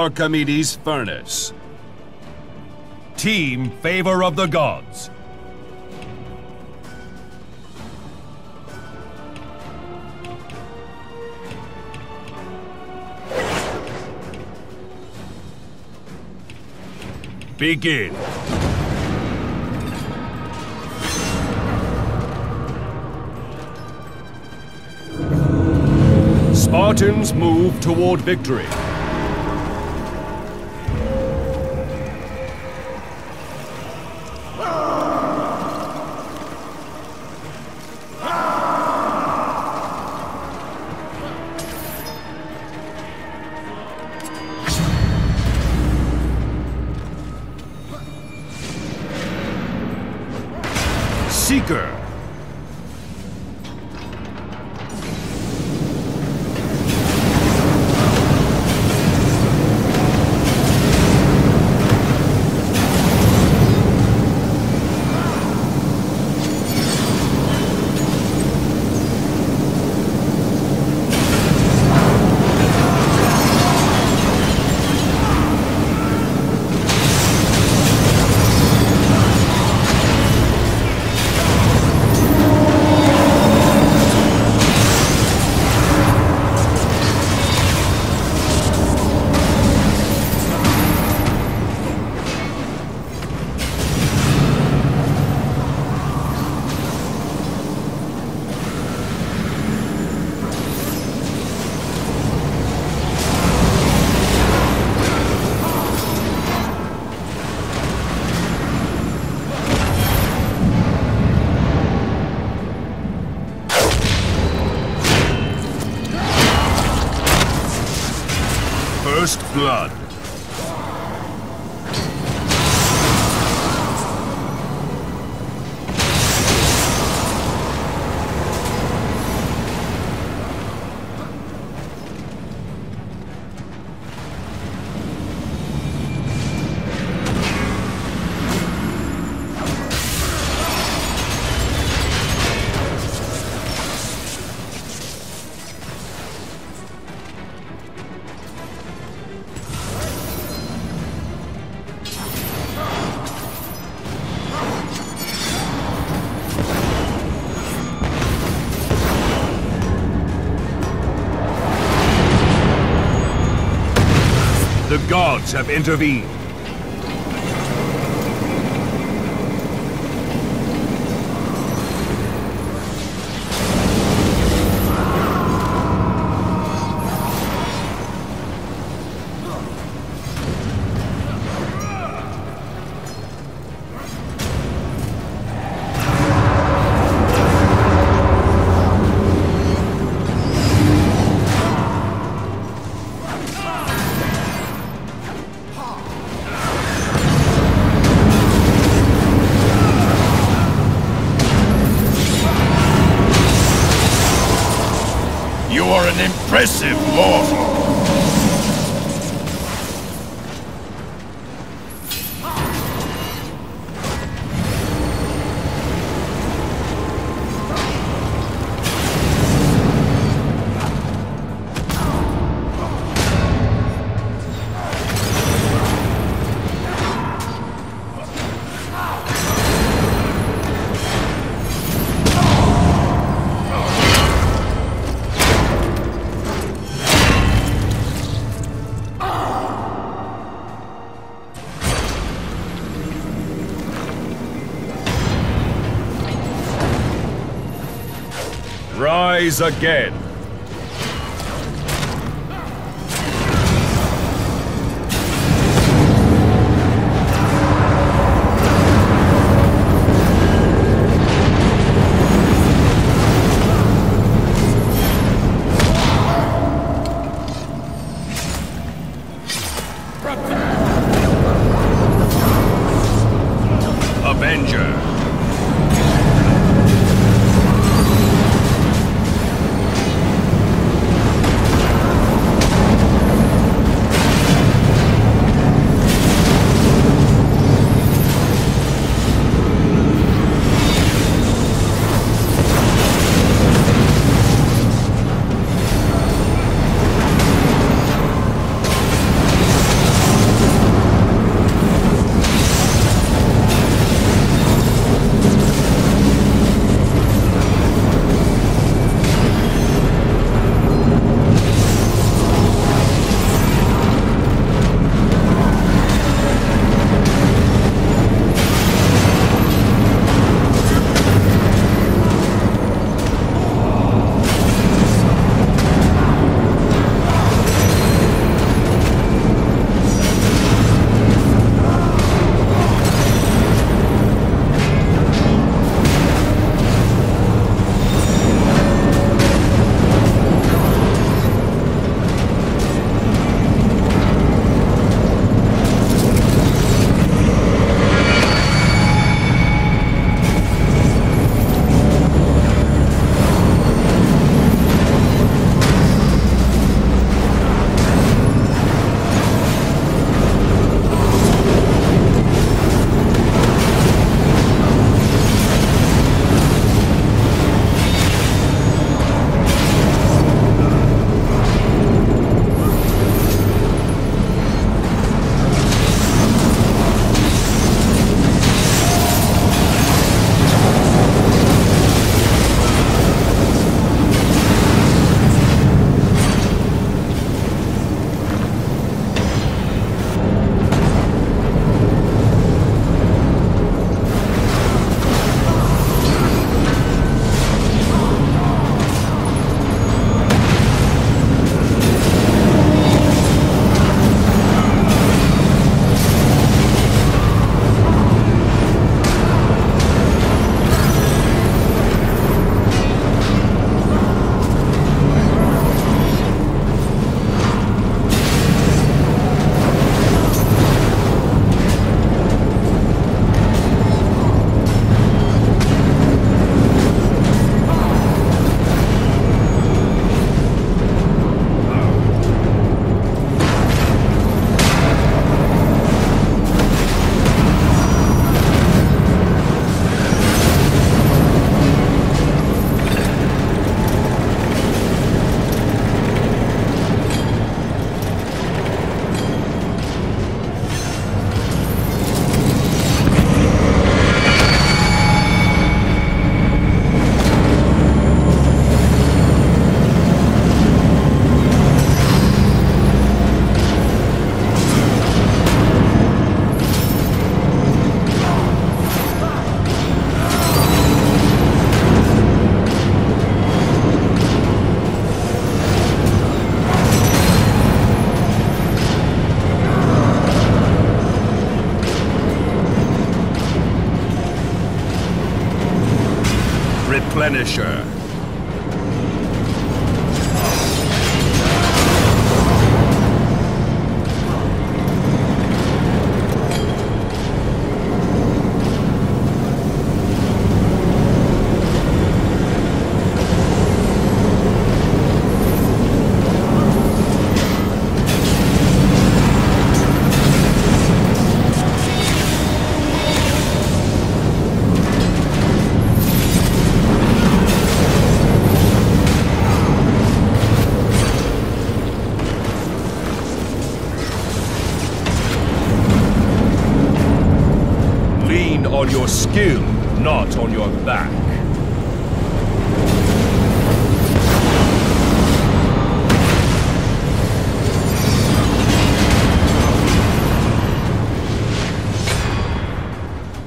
Archimedes' furnace. Team Favor of the Gods. Begin. Spartans move toward victory. Seeker. First Blood. Gods have intervened. An impressive mortal. Rise again. Avenger. Replenisher. On your back.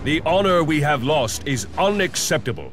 The honor we have lost is unacceptable.